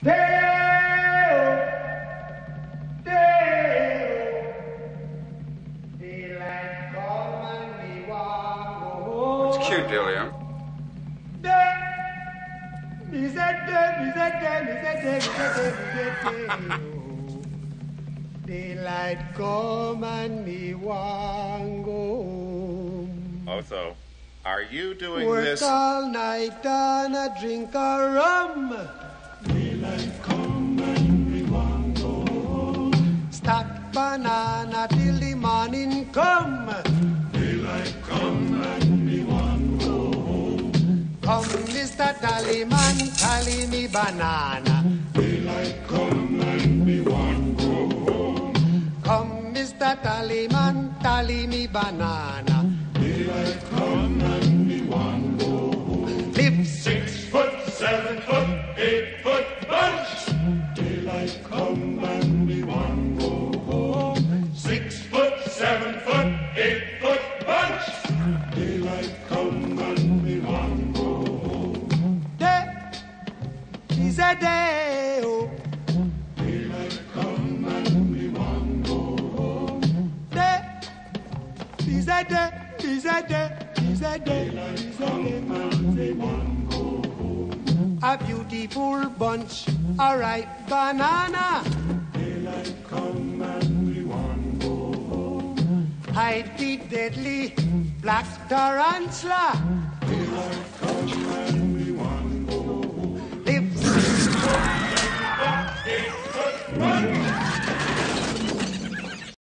It's cute. Daylight come and me want go home. Also, are you doing Work this? all night and a drink a rum. Stack banana till the morning come. Daylight come and go home. Come, Mr. Tallyman, tally me banana. Daylight come and go home. Come, Mr. Tallyman, tally me banana. Daylight come and me want go home. Six foot, seven foot, eight foot bunch. Daylight come and me want go home. Day is a day. Oh. Daylight come and me want go home. Day is a day. Is a day. Is a day. Is a day. A beautiful bunch, a ripe banana. Daylight come and we want go home. Hide the deadly black tarantula. Daylight come and